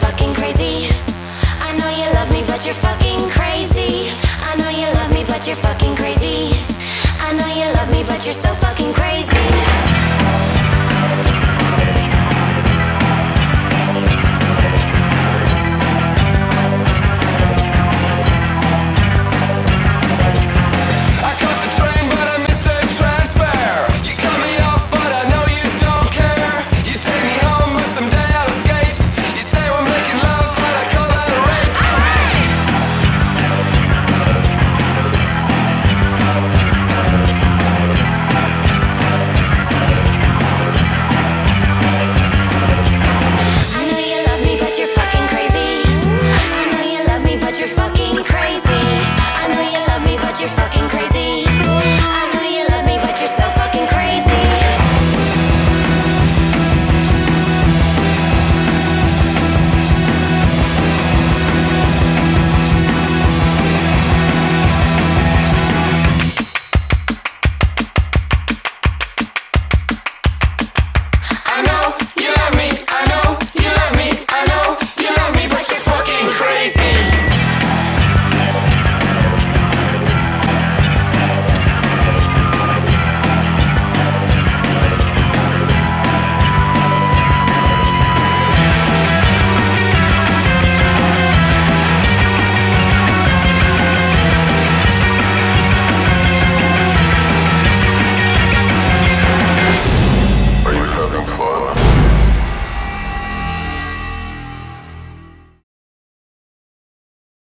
fucking crazy.